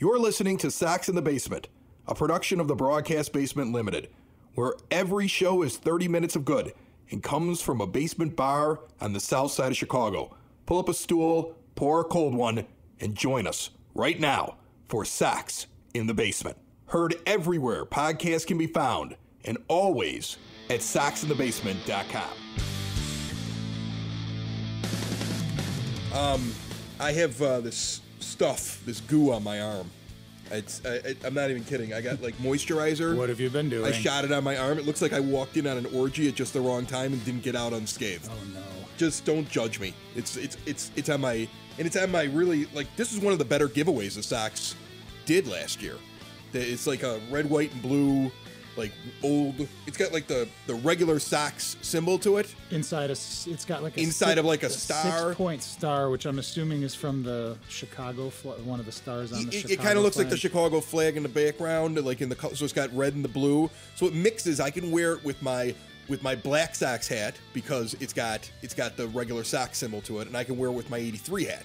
You're listening to Sox in the Basement, a production of the Broadcast Basement Limited, where every show is 30 minutes of good and comes from a basement bar on the south side of Chicago. Pull up a stool, pour a cold one, and join us right now for Sox in the Basement. Heard everywhere podcasts can be found and always at soxinthebasement.com. Um, I have uh, this stuff, this goo on my arm. It's I, I'm not even kidding. I got like moisturizer. What have you been doing? I shot it on my arm. It looks like I walked in on an orgy at just the wrong time and didn't get out unscathed. Oh no. Just don't judge me. It's it's it's it's on my and it's on my really like this is one of the better giveaways the Sox did last year. It's like a red, white, and blue, like old. It's got like the the regular Sox symbol to it. Inside a, it's got like a Inside of like a six star. point star, which I'm assuming is from the Chicago, one of the stars on the It, Chicago. kind of looks like the. Chicago flag in the background, like in the so it's got red and the blue. So it mixes. I can wear it with my with my black Sox hat because it's got it's got the regular Sox symbol to it, and I can wear it with my '83 hat.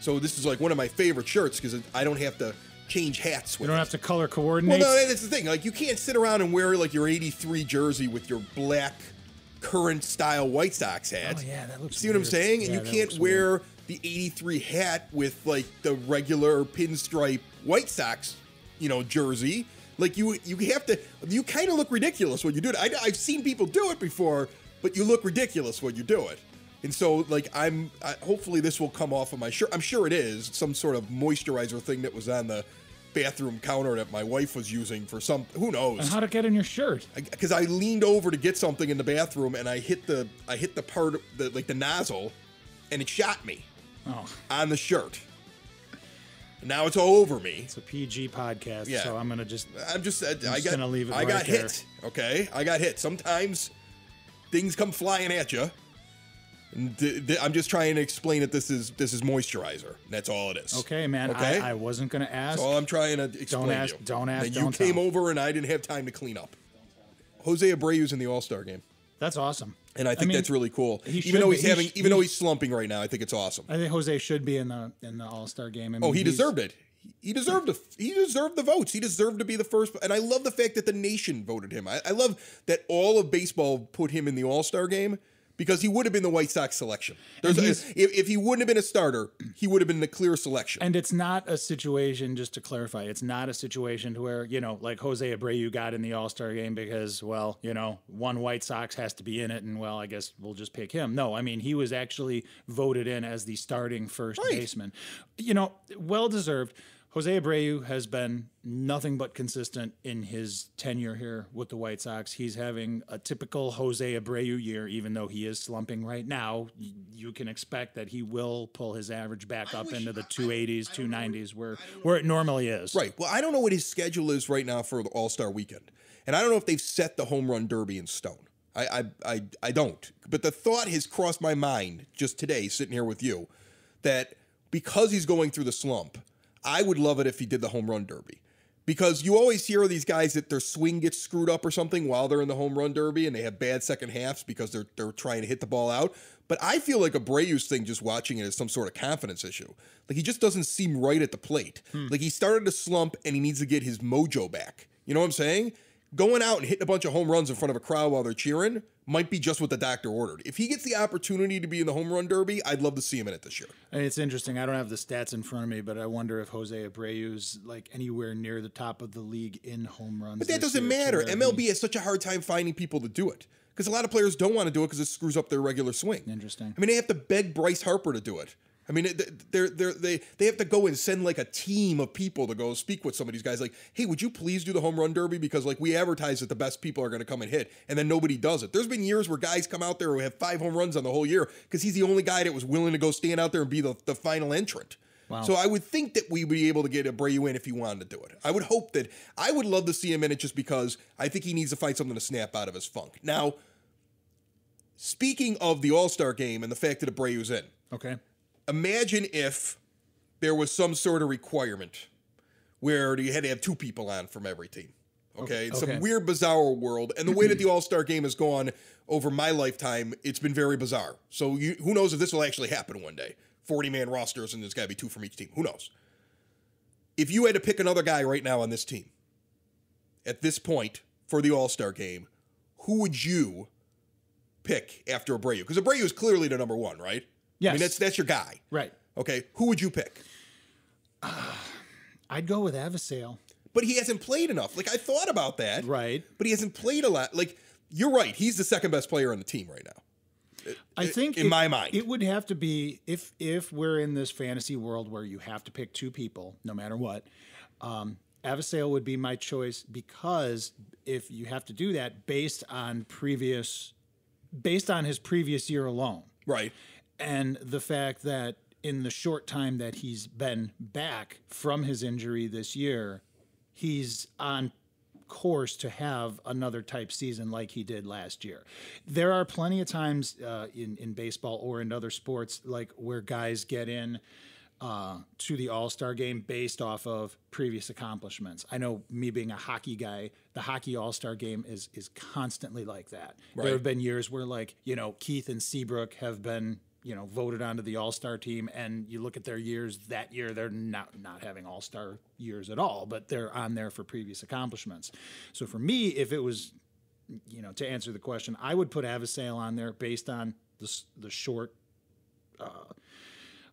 So this is like one of my favorite shirts because I don't have to change hats with You don't it. have to color coordinate. Well, no, that's the thing. Like, you can't sit around and wear like your '83 jersey with your black current style White Sox hat. Oh, yeah, that looks See what I'm weird. saying? And you can't wear the '83 hat with like the regular pinstripe White Sox, you know, jersey. Like you, you have to. You kind of look ridiculous when you do it. I, I've seen people do it before, but you look ridiculous when you do it. And so, like, I'm. I, hopefully, this will come off of my shirt. I'm sure it is some sort of moisturizer thing that was on the bathroom counter that my wife was using for some. Who knows and how to get in your shirt? Because I, leaned over to get something in the bathroom and I hit the. I hit the part, the like the nozzle, and it shot me Oh, on the shirt. Now it's all over me. it's a PG podcast, Yeah. so I'm gonna just. I'm just. Uh, I, I just got. gonna leave it I right got there. hit. Okay, I got hit. Sometimes things come flying at you. And th- th- I'm just trying to explain that this is this is moisturizer. That's all it is. Okay, man. Okay. I, I wasn't gonna ask. That's all I'm trying to explain. to ask- you. don't ask, That you don't came tell. over and I didn't have time to clean up. Jose Abreu's in the All Star game. That's awesome. And I think mean, that's really cool. Even though be- he's he having, sh- even he though he's slumping right now, I think it's awesome. I think Jose should be in the in the All Star game. I oh, mean, Oh, he deserved it. He deserved the he deserved the votes. He deserved to be the first. And I love the fact that the nation voted him. I, I love that all of baseball put him in the All Star game because he would have been the White Sox selection. There's a, if, if he wouldn't have been a starter, he would have been the clear selection. And it's not a situation, just to clarify, it's not a situation to where, you know, like Jose Abreu got in the All Star game because, well, you know, one White Sox has to be in it, and well, I guess we'll just pick him. No, I mean, he was actually voted in as the starting first Right. baseman. You know, well deserved. Jose Abreu has been nothing but consistent in his tenure here with the White Sox. He's having a typical Jose Abreu year, even though he is slumping right now. You can expect that he will pull his average back up into the 280s, 290s, where where it normally is. Right. Well, I don't know what his schedule is right now for the All Star Weekend, and I don't know if they've set the home run derby in stone. I, I, I, I don't. But the thought has crossed my mind just today, sitting here with you, that because he's going through the slump, I would love it if he did the home run derby. Because you always hear of these guys that their swing gets screwed up or something while they're in the home run derby and they have bad second halves because they're they're trying to hit the ball out. But I feel like a Abreu's thing just watching it is some sort of confidence issue. Like he just doesn't seem right at the plate. Hmm. Like he started to slump and he needs to get his mojo back. You know what I'm saying? Going out and hitting a bunch of home runs in front of a crowd while they're cheering might be just what the doctor ordered. If he gets the opportunity to be in the home run derby, I'd love to see him in it this year. And it's interesting. I don't have the stats in front of me, but I wonder if Jose Abreu's like anywhere near the top of the league in home runs. But that doesn't matter. MLB has such a hard time finding people to do it because a lot of players don't want to do it because it screws up their regular swing. Interesting. I mean, they have to beg Bryce Harper to do it. I mean, they're, they're, they they have to go and send like a team of people to go speak with some of these guys. Like, hey, would you please do the home run derby because like we advertise that the best people are going to come and hit, and then nobody does it. There's been years where guys come out there who have five home runs on the whole year because he's the only guy that was willing to go stand out there and be the, the final entrant. Wow. So I would think that we would be able to get Abreu in if he wanted to do it. I would hope that I would love to see him in it just because I think he needs to find something to snap out of his funk. Now, speaking of the All Star game and the fact that Abreu's in, Okay. Imagine if there was some sort of requirement where you had to have two people on from every team. Okay, it's Okay. some weird, bizarre world, and the way that the All Star game has gone over my lifetime, it's been very bizarre. So you, who knows if this will actually happen one day? Forty man rosters, and there's got to be two from each team. Who knows? if you had to pick another guy right now on this team, at this point for the All Star game, who would you pick after Abreu? Because Abreu is clearly the number one, right? I mean, that's that's your guy. Right. Okay, who would you pick? Uh, I'd go with Avisail. But he hasn't played enough. Like I thought about that, Right. But he hasn't played a lot. Like you're right. He's the second best player on the team right now. Uh, I uh, think in it- my mind. it would have to be if if we're in this fantasy world where you have to pick two people, no matter what. Um, Avisail would be my choice because if you have to do that based on previous, based on his previous year alone, Right. And the fact that in the short time that he's been back from his injury this year, he's on course to have another type season like he did last year. There are plenty of times uh, in in baseball or in other sports like where guys get in uh, to the All Star game based off of previous accomplishments. I know me being a hockey guy, the hockey All Star game is is constantly like that. Right. There have been years where like you know Keith and Seabrook have been you know voted onto the All Star team, and you look at their years that year, they're not not having All Star years at all, but they're on there for previous accomplishments. So for me, if it was you know to answer the question, I would put Avisail on there based on the the short uh,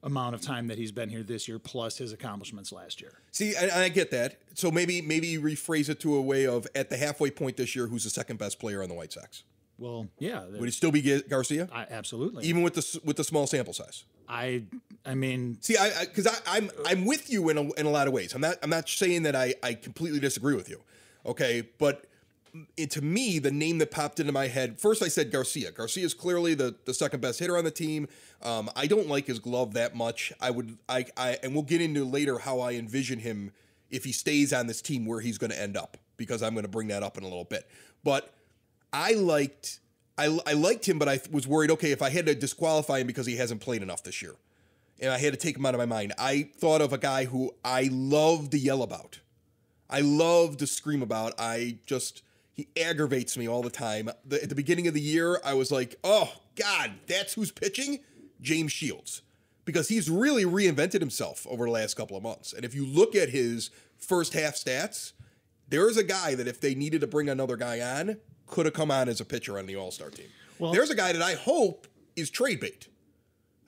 amount of time that he's been here this year, plus his accomplishments last year. See, I, I get that. So maybe maybe rephrase it to a way of at the halfway point this year, who's the second best player on the White Sox? Well, yeah, Would it still be Garcia, I, absolutely. even with the with the small sample size? I, I mean, See, I because I, I'm I'm with you in a, in a lot of ways. I'm not I'm not saying that I I completely disagree with you. Okay, but it, to me, the name that popped into my head first, I said Garcia. Garcia is clearly the the second best hitter on the team. Um, I don't like his glove that much. I would I I and we'll get into later how I envision him if he stays on this team where he's going to end up because I'm going to bring that up in a little bit. But I liked I, I liked him, but I was worried. Okay, if I had to disqualify him because he hasn't played enough this year, and I had to take him out of my mind, I thought of a guy who I love to yell about. I love to scream about. I just he aggravates me all the time. The, at the beginning of the year, I was like, "Oh God, that's who's pitching." James Shields, because he's really reinvented himself over the last couple of months. And if you look at his first half stats, there is a guy that if they needed to bring another guy on, could have come on as a pitcher on the All Star team. Well- There's a guy that I hope is trade bait.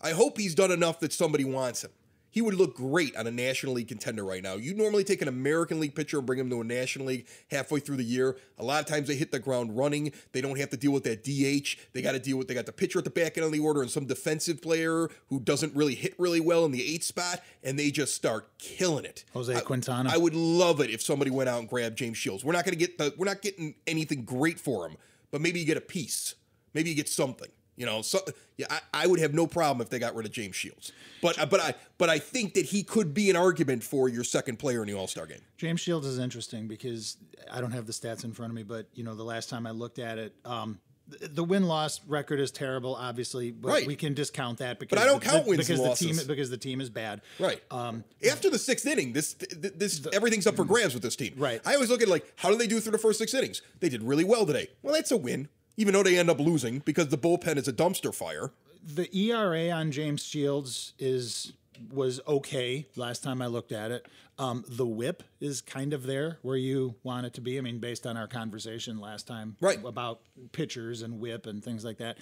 I hope he's done enough that somebody wants him. He would look great on a National League contender right now. You normally take an American League pitcher and bring him to a National League halfway through the year. A lot of times they hit the ground running. They don't have to deal with that DH. They got to deal with they got the pitcher at the back end of the order and some defensive player who doesn't really hit really well in the eighth spot, and they just start killing it. Jose I- Quintana. I would love it if somebody went out and grabbed James Shields. We're not going to get the we're not getting anything great for him, but maybe you get a piece. Maybe you get something. You know, so yeah, I, I would have no problem if they got rid of James Shields. But but I but I think that he could be an argument for your second player in the All Star game. James Shields is interesting because I don't have the stats in front of me, but you know, the last time I looked at it, um, th- the win loss record is terrible, obviously, but Right. we can discount that because but I don't the- count wins because the team because the team is bad. Right. Um, After the sixth inning, this th- this everything's up for grabs with this team. Right. I always look at like, how do they do through the first six innings? They did really well today. Well, that's a win, even though they end up losing because the bullpen is a dumpster fire. the ERA on James Shields is was okay last time I looked at it. Um, the whip is kind of there where you want it to be. I mean, based on our conversation last time Right. about pitchers and whip and things like that.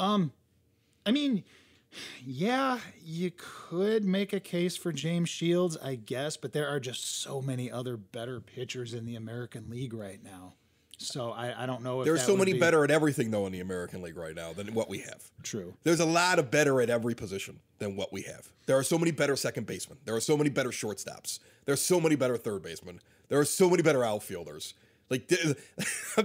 Um, I mean, yeah, you could make a case for James Shields, I guess, but there are just so many other better pitchers in the American League right now. So I, I don't know if There are that so many be better at everything though in the American League right now than what we have. True. There's a lot of better at every position than what we have. There are so many better second basemen. There are so many better shortstops. There are so many better third basemen. There are so many better outfielders. Like, I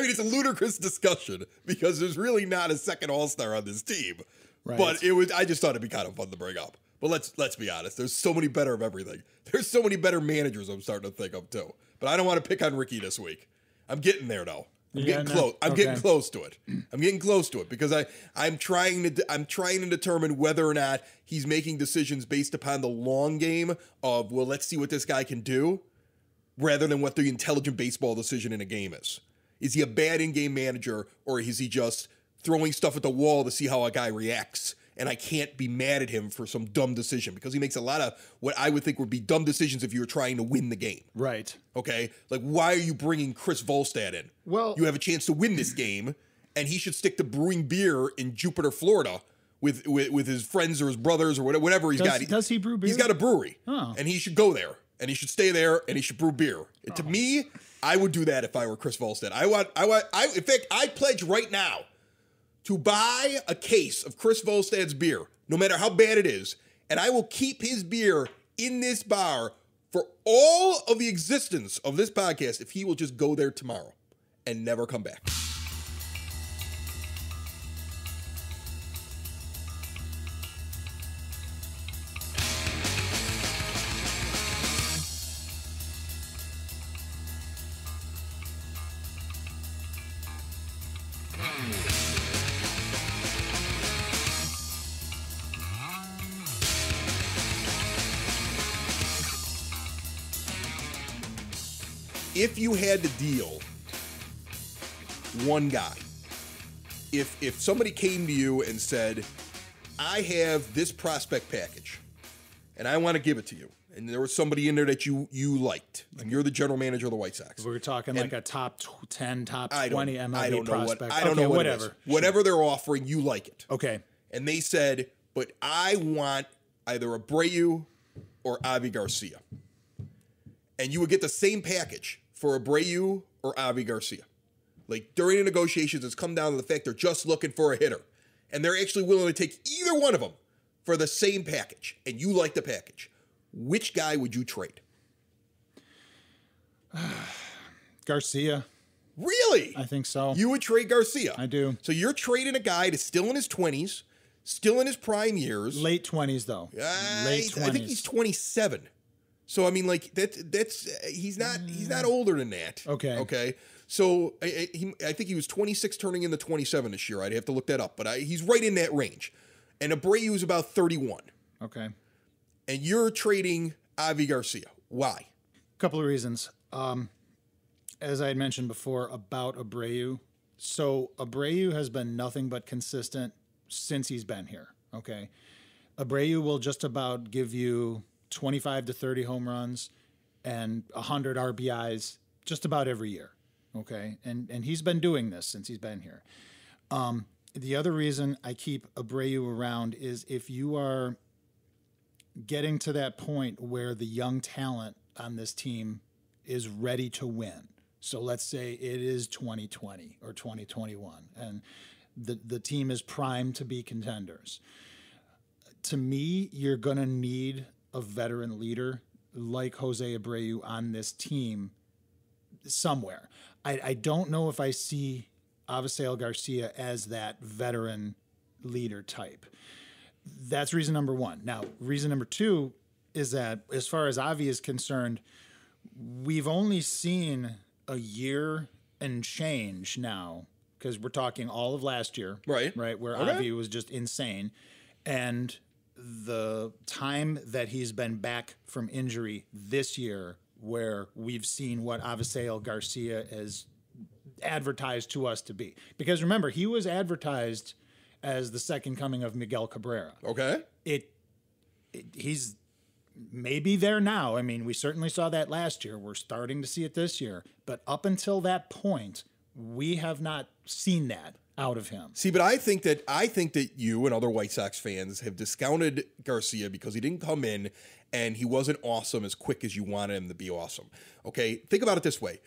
mean, it's a ludicrous discussion because there's really not a second All Star on this team. Right. But it was. I just thought it'd be kind of fun to bring up. But let's let's be honest. There's so many better of everything. There's so many better managers. I'm starting to think of too. But I don't want to pick on Ricky this week. I'm getting there though. I'm Yeah, getting no. close. I'm getting close to it. I'm getting close to it because I I'm trying to I'm trying to determine whether or not he's making decisions based upon the long game of well let's see what this guy can do rather than what the intelligent baseball decision in a game is. Is he a bad in-game manager or is he just throwing stuff at the wall to see how a guy reacts and I can't be mad at him for some dumb decision because he makes a lot of what I would think would be dumb decisions if you were trying to win the game. Right. Okay, like why are you bringing Chris Volstad in? Well- you have a chance to win this game, and he should stick to brewing beer in Jupiter, Florida. With, with, with his friends or his brothers or whatever, whatever he's Does- got. does he brew beer? He's got a brewery, Oh. and he should go there, and he should stay there, and he should brew beer. And To oh. me, I would do that if I were Chris Volstad. I want, I want, I. In fact, I pledge right now to buy a case of Chris Volstad's beer, no matter how bad it is, and I will keep his beer in this bar for all of the existence of this podcast if he will just go there tomorrow and never come back. If you had to deal one guy, if if somebody came to you and said, "I have this prospect package, and I want to give it to you," and there was somebody in there that you you liked, and you're the general manager of the White Sox, We're talking like a top 10, top I 20 MLB I don't know prospect. what I don't okay, know what whatever. is. Whatever they're offering, you like it. Okay. And they said, but I want either Abreu or Avi Garcia. And you would get the same package for Abreu or Avi Garcia. Like during the negotiations, it's come down to the fact they're just looking for a hitter. And they're actually willing to take either one of them for the same package. And you like the package. Which guy would you trade? Garcia, Really? I think so. You would trade Garcia. I do. So you're trading a guy that's still in his 20s, still in his prime years. Late 20s, though. I, Late 20s. I think he's 27. So I mean, like that. That's he's not he's not older than that. Okay. Okay. So I, I, he, I think he was 26, turning into 27 this year. I'd have to look that up, but I, he's right in that range. And Abreu is about 31. Okay. And you're trading Avi Garcia. Why? A couple of reasons. Um, as I had mentioned before about Abreu, so Abreu has been nothing but consistent since he's been here. Okay, Abreu will just about give you 25 to 30 home runs and 100 RBIs just about every year. Okay, and and he's been doing this since he's been here. Um, the other reason I keep Abreu around is if you are getting to that point where the young talent on this team is ready to win. So let's say it is 2020 or 2021 and the the team is primed to be contenders. To me, you're going to need a veteran leader like Jose Abreu on this team somewhere. I, I don't know if I see Avisail Garcia as that veteran leader type that's reason number one. Now, reason number two is that as far as Avi is concerned, we've only seen a year and change now because we're talking all of last year, Right. Right, where Okay. Avi was just insane, and the time that he's been back from injury this year, where we've seen what Avisail Garcia is advertised to us to be. Because remember, he was advertised as the second coming of Miguel Cabrera. Okay. It, it he's maybe there now. I mean, we certainly saw that last year. We're starting to see it this year. But up until that point, we have not seen that out of him. See, but I think that I think that you and other White Sox fans have discounted Garcia because he didn't come in and he wasn't awesome as quick as you wanted him to be awesome. Okay, think about it this way.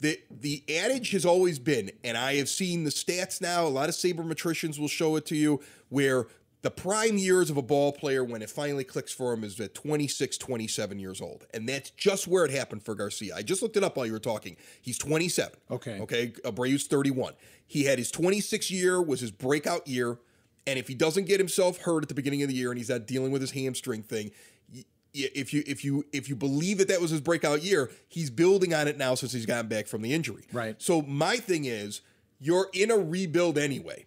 The the adage has always been, and I have seen the stats now, a lot of sabermetricians will show it to you, where the prime years of a ball player when it finally clicks for him is at 26, 27 years old. And that's just where it happened for Garcia. I just looked it up while you were talking. He's 27. Okay. Okay. Abreu's 31. He had his 26 year was his breakout year. And if he doesn't get himself hurt at the beginning of the year and he's not dealing with his hamstring thing, if you if you if you believe that that was his breakout year, he's building on it now since he's gotten back from the injury. Right. So my thing is, you're in a rebuild anyway,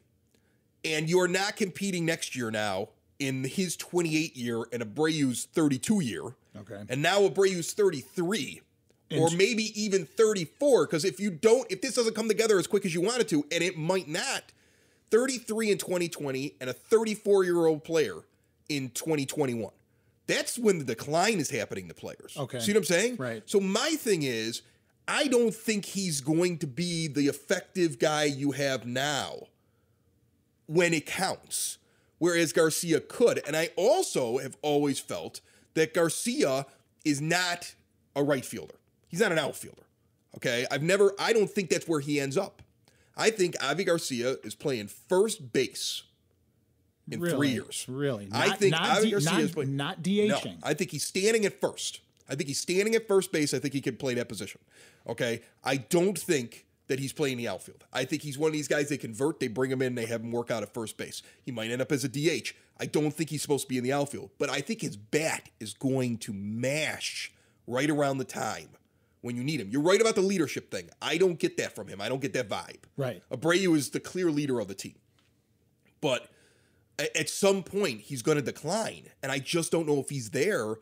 and you're not competing next year now in his 28 year and Abreu's 32 year. Okay. And now Abreu's 33. or maybe even 34 because if you don't if this doesn't come together as quick as you want it to and it might not 33 in 2020 and a 34 year old player in 2021. That's when the decline is happening to players. Okay. See what I'm saying? Right. So my thing is, I don't think he's going to be the effective guy you have now when it counts, whereas Garcia could. And I also have always felt that Garcia is not a right fielder. He's not an outfielder. Okay. I've never, I don't think that's where he ends up. I think Avi Garcia is playing first base in Really? three years. Really? I Not- think not Avi D- Garcia not- is playing. not No, I think he's standing at first. I think he's standing at first base. I think he can play that position. Okay. I don't think that he's playing the outfield. I think he's one of these guys they convert, they bring him in, they have him work out at first base. He might end up as a DH. I don't think he's supposed to be in the outfield, but I think his bat is going to mash right around the time when you need him. You're right about the leadership thing. I don't get that from him. I don't get that vibe. Right. Abreu is the clear leader of the team. But at some point he's going to decline and I just don't know if he's there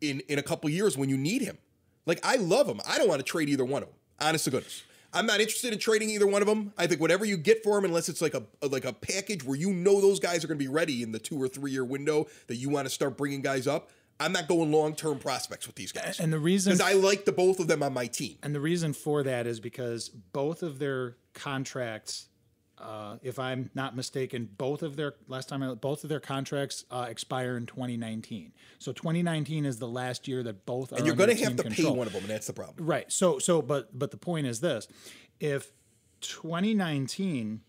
in in a couple years when you need him. Like I love him. I don't want to trade either one of them. Honest to goodness. I'm not interested in trading either one of them. I think whatever you get for them, unless it's like a like a package where you know those guys are going to be ready in the two or three year window that you want to start bringing guys up. I'm not going long term prospects with these guys. And the reason because I like the both of them on my team. And the reason for that is because both of their contracts, uh, if I'm not mistaken, both of their last time I, both of their contracts uh, expire in 2019. So 2019 is the last year that both are. And you're going to have to pay one of them, and that's the problem. Right. So so but but the point is this: if 2019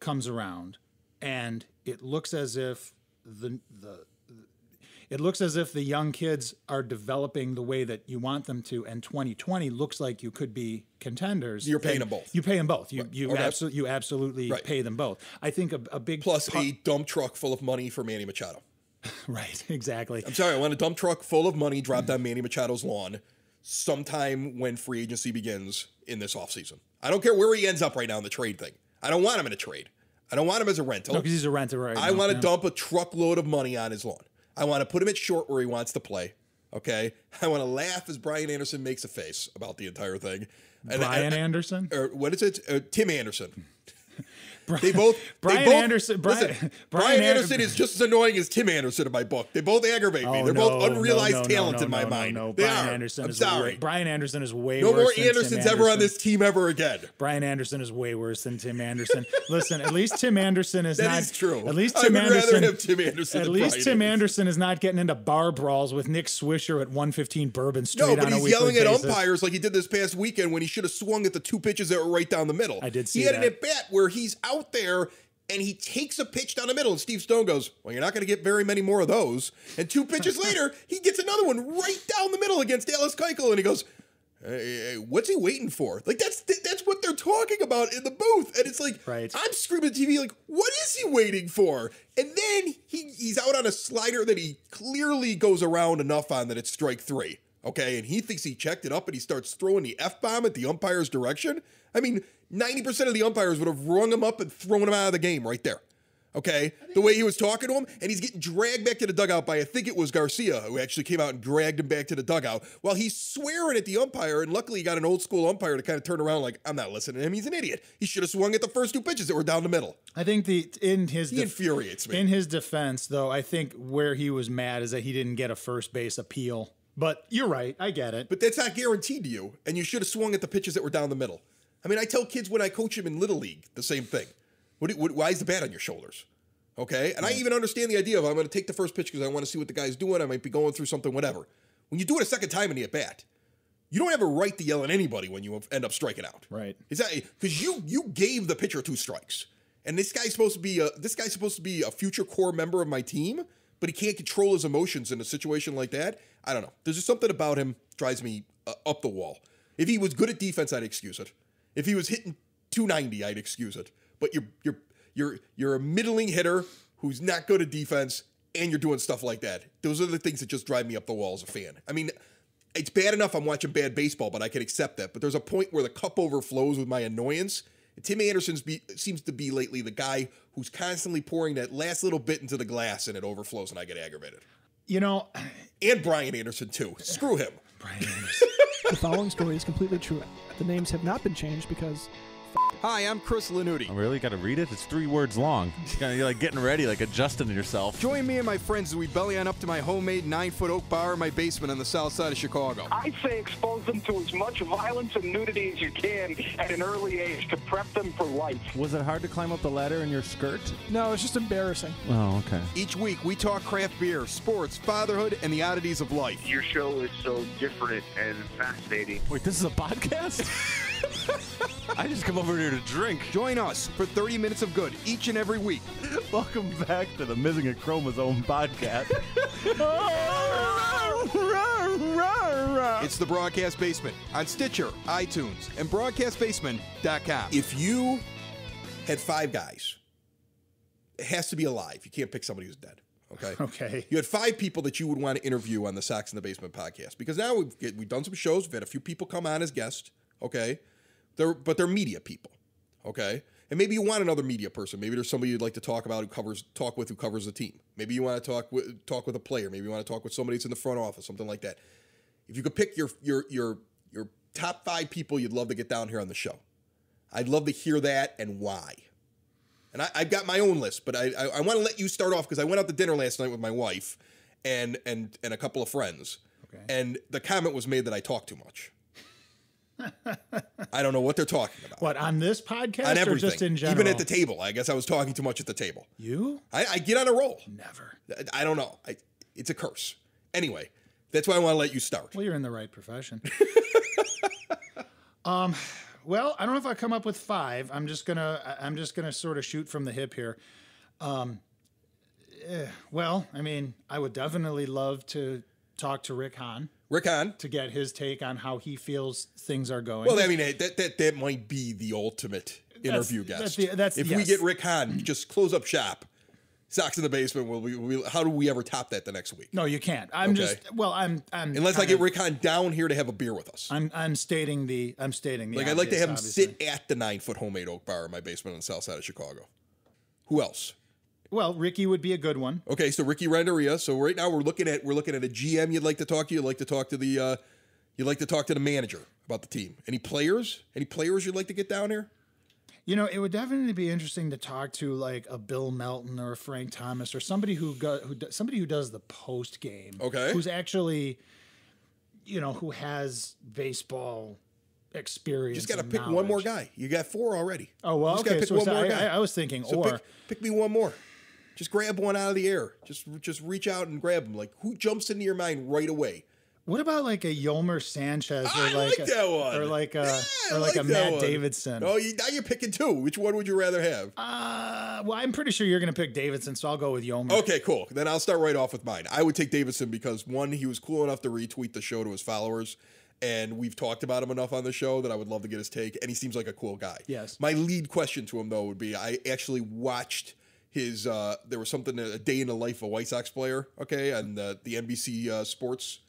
comes around and it looks as if the the it looks as if the young kids are developing the way that you want them to, and 2020 looks like you could be contenders. You're paying them both. You pay them both. You you Okay. absolutely you absolutely Right. pay them both. I think a, a big Plus part- a dump truck full of money for Manny Machado. right exactly. I'm sorry, I want a dump truck full of money dropped on Manny Machado's lawn sometime when free agency begins in this offseason. I don't care where he ends up right now in the trade thing. I don't want him in a trade. I don't want him as a rental. No, because he's a renter right I now, want to yeah. dump a truckload of money on his lawn. I want to put him at short where he wants to play. Okay. I want to laugh as Brian Anderson makes a face about the entire thing. And Brian I- Anderson. or what is it? Uh, Tim Anderson. They both. they Brian both- Anderson- Brian- listen, Brian Brian, Ander- Anderson is just as annoying as Tim Anderson in my book. They both aggravate me. Oh, They're no, both unrealized no, no, talent in my mind. No. They Brian are. Anderson I'm is sorry. Way, Brian Anderson is way no worse more Andersons ever on this team ever again. Brian Anderson is way worse than Tim Anderson. Listen, at least Tim Anderson is That not. is true. At least I Tim would Anderson. rather have Tim Anderson At least Brian Tim Anderson. Anderson is not getting into bar brawls with Nick Swisher at 115 Bourbon Street No, but on a he's yelling at umpires like he did this past weekend when he should have swung at the two pitches that were right down the middle. I did see He had an at bat where he's out there and he takes a pitch down the middle, and Steve Stone goes, "Well, you're not going to get very many more of those." And two pitches later, he gets another one right down the middle against Dallas Keuchel, and he goes. Hey, hey, what's he waiting for? Like that's that's what they're talking about in the booth, and it's like Right. I'm screaming at TV like, what is he waiting for? And then he he's out on a slider that he clearly goes around enough on that it's strike three. Okay, and he thinks he checked it up, and he starts throwing the f bomb at the umpire's direction. I mean, ninety percent of the umpires would have rung him up and thrown him out of the game right there. Okay, the way he was talking to him, and he's getting dragged back to the dugout by I think it was Garcia who actually came out and dragged him back to the dugout while he's swearing at the umpire. And luckily, he got an old school umpire to kind of turn around like, "I'm not listening to him. He's an idiot. He should have swung at the first two pitches that were down the middle." I think the in his He infuriates me. In his defense, though, I think where he was mad is that he didn't get a first base appeal. But you're right. I get it. But that's not guaranteed to you, and you should have swung at the pitches that were down the middle. I mean, I tell kids when I coach them in little league the same thing. What, do- what, why is the bat on your shoulders? Okay, and I even understand the idea of I'm going to take the first pitch because I want to see what the guy's doing. I might be going through something, whatever. When you do it a second time in the at bat, you don't have a right to yell at anybody when you end up striking out. Right. Is that because you you gave the pitcher two strikes, and this guy's supposed to be a this guy's supposed to be a future core member of my team, but he can't control his emotions in a situation like that. I don't know. There's just something about him drives me uh, up the wall. If he was good at defense, I'd excuse it. If he was hitting 290, I'd excuse it. But you're you're you're you're a middling hitter who's not good at defense, and you're doing stuff like that. Those are the things that just drive me up the wall as a fan. I mean, it's bad enough I'm watching bad baseball, but I can accept that. But there's a point where the cup overflows with my annoyance. And Tim Anderson seems to be lately the guy who's constantly pouring that last little bit into the glass and it overflows and I get aggravated. You know, And Brian Anderson too. Screw him. Brian Anderson. The following story is completely true. The names have not been changed because Hi, I'm Chris Lanuti. I really got to read it. It's three words long. You're like getting ready, like adjusting yourself. Join me and my friends as we belly on up to my homemade nine foot oak bar in my basement on the south side of Chicago. I say expose them to as much violence and nudity as you can at an early age to prep them for life. Was it hard to climb up the ladder in your skirt? No, it's just embarrassing. Oh, okay. Each week, we talk craft beer, sports, fatherhood, and the oddities of life. Your show is so different and fascinating. Wait, this is a podcast? I just come over here to drink. Join us for 30 minutes of good each and every week. Welcome back to the Missing a Chromosome podcast. It's the Broadcast Basement on Stitcher, iTunes, and BroadcastBasement.com. If you had five guys, it has to be alive. You can't pick somebody who's dead. Okay. Okay. You had five people that you would want to interview on the Sox in the Basement podcast because now we've we've done some shows. We've had a few people come on as guests. Okay, they're but they're media people. Okay, and maybe you want another media person. Maybe there's somebody you'd like to talk about who covers talk with who covers the team. Maybe you want to talk with talk with a player. Maybe you want to talk with somebody that's in the front office, something like that. If you could pick your your your your top five people you'd love to get down here on the show, I'd love to hear that and why. And I, I've got my own list, but I I, I want to let you start off because I went out to dinner last night with my wife and and and a couple of friends, Okay. and the comment was made that I talk too much. I don't know what they're talking about. What on this podcast On or just in general? even at the table. I guess I was talking too much at the table. You I, I get on a roll. never. I, I don't know. I, it's a curse. Anyway, that's why I want to let you start. Well, you're in the right profession. um, well, I don't know if I come up with five. I'm just gonna I'm just gonna sort of shoot from the hip here. Um, eh, well, I mean, I would definitely love to talk to Rick Hahn Rick on. to get his take on how he feels things are going. Well, I mean, that that that might be the ultimate interview that's guest. the- that's- if we get Rick Hahn, just close up shop. Sox in the basement. Will we, will how do we ever top that the next week? no, you can't. I'm Okay. just well, I'm I'm Unless I get Rick Hahn down here to have a beer with us. I'm I'm stating the I'm stating the like I'd like to obvious, have him obviously. sit at the nine foot homemade oak bar in my basement on the south side of Chicago. Who else? Well, Ricky would be a good one. Okay, so Ricky Renteria. So right now we're looking at we're looking at a GM you'd like to talk to. You'd like to talk to the uh, you'd like to talk to the manager about the team. Any players? Any players you'd like to get down here? You know, it would definitely be interesting to talk to like a Bill Melton or a Frank Thomas or somebody who go, who somebody who does the post game. Okay. Who's actually, you know, who has baseball experience. Just got to pick one more guy. You got four already. Oh well, You okay. pick So, one so more I, guy. I, I was thinking, So or pick, pick me one more. Just grab one out of the air. Just just reach out and grab them. Like who jumps into your mind right away? what about like a Yolmer Sanchez or I like, like a, that one. or like a Yeah, or like, like a Matt one. Davidson? Oh, you, now you're picking two. Which one would you rather have? Uh, well, I'm pretty sure you're going to pick Davidson, so I'll go with Yolmer. Okay, cool. Then I'll start right off with mine. I would take Davidson because one, he was cool enough to retweet the show to his followers, and we've talked about him enough on the show that I would love to get his take. And he seems like a cool guy. Yes. My lead question to him though would be: I actually watched his. Uh, there was something a day in the life of a White Sox player. Okay, and the the NBC uh, Sports.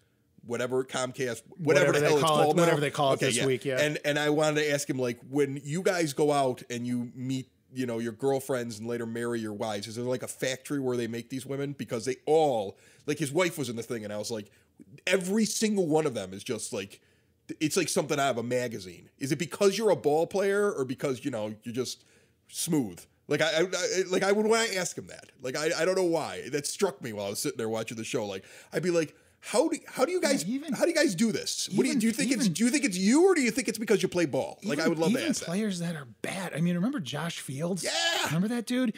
Whatever Comcast, whatever, Whatever the they hell it's call it- called, now. whatever they call it Okay, this week, yeah. And and I wanted to ask him like when you guys go out and you meet you know your girlfriends and later marry your wives is there like a factory where they make these women because they all like his wife was in the thing and i was like every single one of them is just like it's like something out of a magazine is it because you're a ball player or because you know you're just smooth like I, I I- like I would want to ask him that. Like I, I don't know why that struck me while I was sitting there watching the show. Like I'd be like, how do how do you guys even- how do you guys do this? what do you do you think it's do you think it's you or do you think it's because you play ball? like I would love to even ask that. players that. are bad. I mean, remember Josh Fields? Yeah. remember that dude?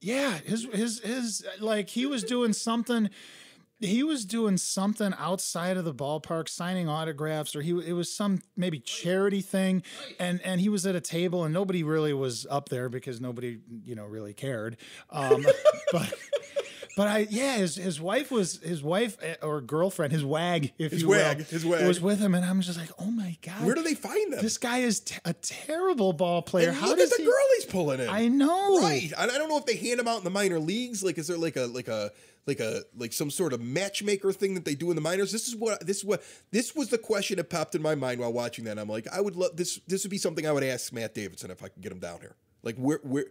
Yeah, his his his like he was doing something. He was doing something outside of the ballpark, signing autographs, or he it was some maybe charity thing, and and he was at a table and nobody really was up there because nobody you know really cared, um, but. But I, yeah, his, his wife was his wife eh, or girlfriend, his wag, if His you wag, will, his wag. was with him, and I'm just like, oh my god, Where do they find them? this guy is t- a terrible ball player. and How look does at the he? girl he's pulling in. I know. Right. I, I don't know if they hand them out in the minor leagues. Like, is there like a like a like a like some sort of matchmaker thing that they do in the minors? This is what this is what this was the question that popped in my mind while watching that. I'm like, I would love this. This would be something I would ask Matt Davidson if I could get him down here. Like, where where.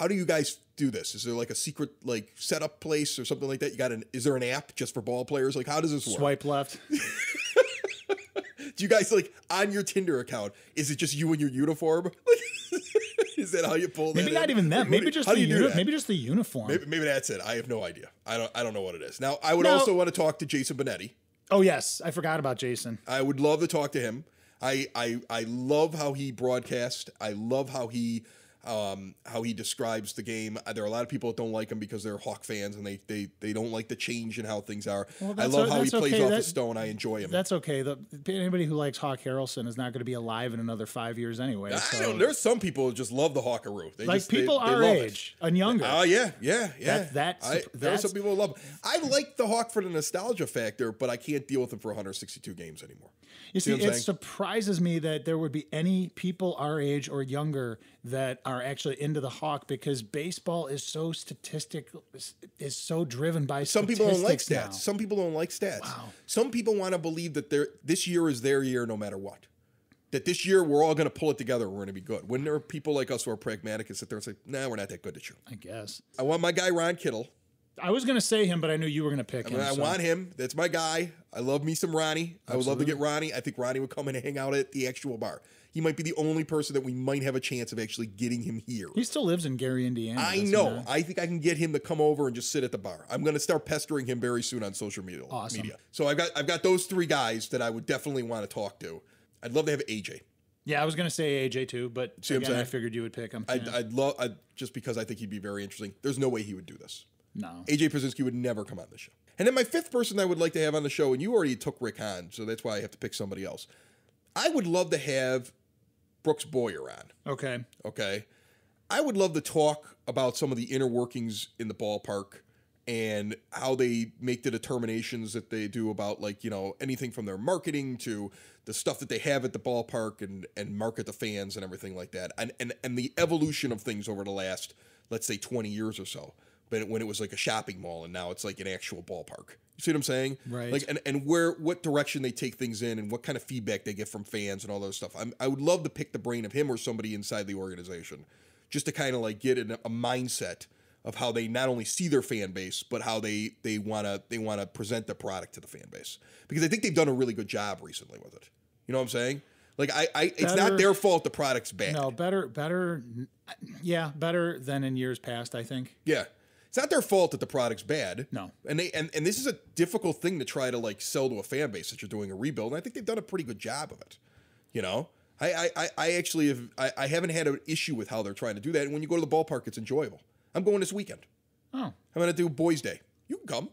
How do you guys do this? Is there like a secret like setup place or something like that? You got an is there an app just for ball players? Like how does this work? Swipe left. Do you guys like on your Tinder account? Is it just you in your uniform? Like, Is that how you pull that? Maybe in? not even them. Like, Maybe just how the do you do uni- that? maybe just the uniform. Maybe, maybe that's it. I have no idea. I don't. I don't know what it is. Now, I would No. also want to talk to Jason Benetti. Oh yes, I forgot about Jason. I would love to talk to him. I I I love how he broadcast. I love how he um how he describes the game. Uh, There are a lot of people that don't like him because they're Hawk fans and they they they don't like the change in how things are. Well, I love o- how he that's plays okay. off That- the stone. I enjoy him. That's okay. The, anybody who likes Hawk Harrelson is not going to be alive in another five years anyway. I so- don't. There's some people who just love the Hawkaroo. They like just, people they our it. age and younger. Oh yeah, yeah, yeah. That- that's- I, there are some people who love. Him. I like the Hawk for the nostalgia factor, but I can't deal with him for 162 games anymore. You see, I'm it saying? surprises me that there would be any people our age or younger that are actually into the Hawk because baseball is so statistic is so driven by Some people don't like stats. now. Some people don't like stats. Some people want to believe that they're, this year is their year no matter what. That this year we're all going to pull it together. We're going to be good. When there are people like us who are pragmatic and sit there and say, "Nah, we're not that good this year." I guess. I want my guy Ron Kittle. I was going to say him, but I knew you were going to pick I, him. I so- want him. That's my guy. I love me some Ronnie. I would love to get Ronnie. I think Ronnie would come in and hang out at the actual bar. He might be the only person that we might have a chance of actually getting him here. He still lives in Gary, Indiana. I know. I think I can get him to come over and just sit at the bar. I'm going to start pestering him very soon on social media. Awesome. Media. So I've got I've got those three guys that I would definitely want to talk to. I'd love to have AJ. Yeah, I was going to say AJ too, but See again, I figured you would pick him. I'd. I'd love I'd, just because I think he'd be very interesting. There's no way he would do this. no. AJ Pierzynski would never come on the show. And then my fifth person I would like to have on the show, and you already took Rick Hahn, so that's why I have to pick somebody else. I would love to have Brooks Boyer on. Okay. Okay. I would love to talk about some of the inner workings in the ballpark and how they make the determinations that they do about like, you know, anything from their marketing to the stuff that they have at the ballpark and and market the fans and everything like that. And and and the evolution of things over the last let's say 20 years or so. But when it was like a shopping mall and now it's like an actual ballpark. You see what I'm saying? Right. Like and, and where what direction they take things in and what kind of feedback they get from fans and all those stuff. I'm, I would love to pick the brain of him or somebody inside the organization just to kind of like get in a, a mindset of how they not only see their fan base but how they they want to they want to present the product to the fan base because I think they've done a really good job recently with it. You know what I'm saying? Like I, I it's Better- not their fault the product's bad. No, better, better. Yeah, better than in years past, I think. Yeah. It's not their fault that the product's bad. No. And they and, and this is a difficult thing to try to like sell to a fan base that you're doing a rebuild. And I think they've done a pretty good job of it. You know? I I, I- actually have I, I haven't had an issue with how they're trying to do that. And when you go to the ballpark, it's enjoyable. I'm going this weekend. Oh, I'm gonna do Boys Day. You can come.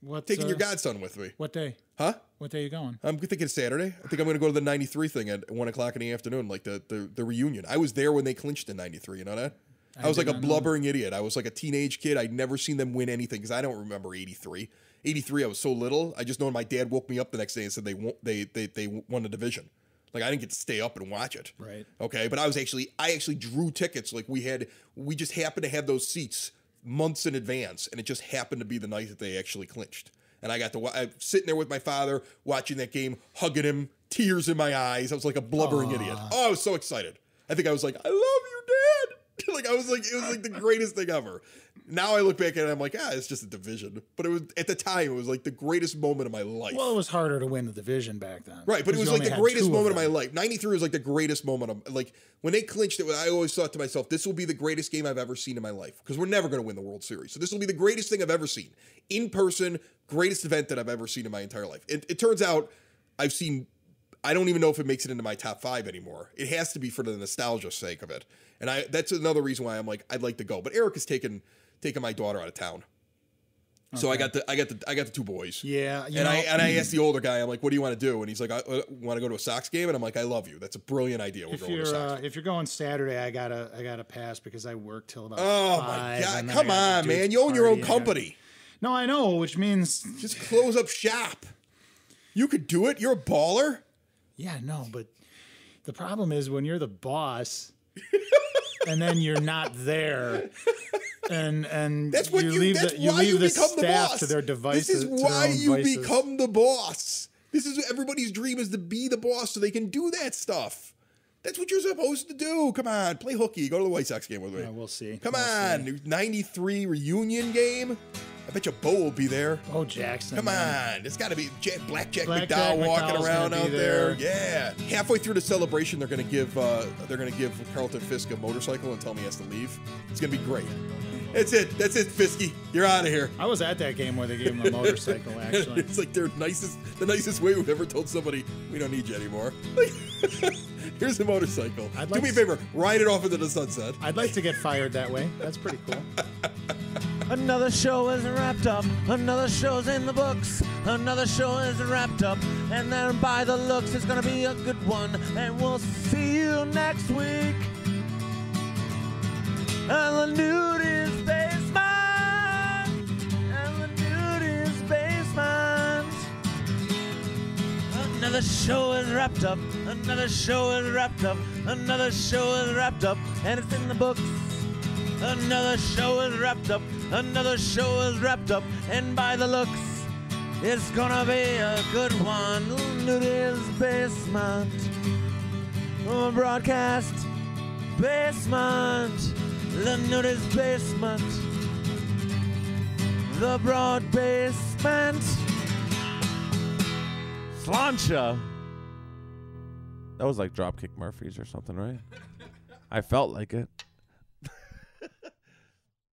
what? Taking uh, your godson with me. What day? Huh? What day are you going? I'm thinking Saturday. I think I'm going to go to the 93 thing at 1 o'clock in the afternoon, like the, the, the reunion. I was there when they clinched in 93. You know that? I, was like a not know blubbering idiot. I was like a teenage kid. I'd never seen them win anything because I don't remember 83. 83, I was so little. I just know my dad woke me up the next day and said they won, they, they, they won the division. Like I didn't get to stay up and watch it. Right. Okay. But I was actually, I actually drew tickets. Like we had, we just happened to have those seats months in advance. And it just happened to be the night that they actually clinched. And I got to, I'm sitting there with my father watching that game, hugging him, tears in my eyes. I was like a blubbering idiot. Oh, I was so excited. I think I was like, I love. like I was like, it was like the greatest thing ever. Now I look back at it, I'm like, ah, it's just a division. But it was at the time, it was like the greatest moment of my life. Well, it was harder to win the division back then. Right, but it was like the greatest moment of, my life. 93 was like the greatest moment of like when they clinched it, I always thought to myself, this will be the greatest game I've ever seen in my life because we're never going to win the World Series. So this will be the greatest thing I've ever seen. In person, greatest event that I've ever seen in my entire life. It, it turns out I've seen I don't even know if it makes it into my top 5 anymore. It has to be for the nostalgia sake of it. And I that's another reason why I'm like I'd like to go. But Eric has taken taken my daughter out of town. So I got the I got the I got the two boys. Yeah, and know, I and I asked the older guy, I'm like, "What do you want to do?" And he's like, "I uh, want to go to a Sox game." And I'm like, "I love you. That's a brilliant idea. We're if you're Sox." uh, if you're going Saturday, I gotta I gotta pass because I work till about. oh five, my god! Come on, man. You own your own I gotta- company. No, I know, which means Just close up shop. You could do it. You're a baller. yeah, no, but the problem is when you're the boss, and then you're not there. And and That's what you. leave that's the you why leave you the become the staff boss. to their devices. This is why you vices. become the boss. This is everybody's dream is to be the boss so they can do that stuff. That's what you're supposed to do. Come on, play hooky. Go to the White Sox game with me. Yeah, we'll see. Come We'll on, 93 reunion game. I bet you Bo will be there. Oh, Jackson. Come man. on, it's got to be Jack, Black Jack Black McDowell Jack walking McDowell's around out there. there. Yeah, halfway through the celebration, they're gonna give uh, they're gonna give Carlton Fisk a motorcycle and tell me he has to leave. It's gonna be great. That's it. That's it, Fisky. You're out of here. I was at that game where they gave him a motorcycle, actually. it's like their nicest, the nicest way we've ever told somebody we don't need you anymore. Like, here's a motorcycle. I'd like Do me a favor, ride it off into the sunset. I'd like to get fired that way. That's pretty cool. Another show is wrapped up. Another show's in the books. Another show is wrapped up. And then by the looks, it's gonna be a good one. And we'll see you next week. And the nude is basement. And the nude is basement. Another show is wrapped up. Another show is wrapped up. Another show is wrapped up. And it's in the books. Another show is wrapped up. Another show is wrapped up. And by the looks, it's gonna be a good one. Nudie's basement. Oh, broadcast basement. The nudie's basement. The broad basement. Slancha. That was like Dropkick Murphys or something, right? I felt like it.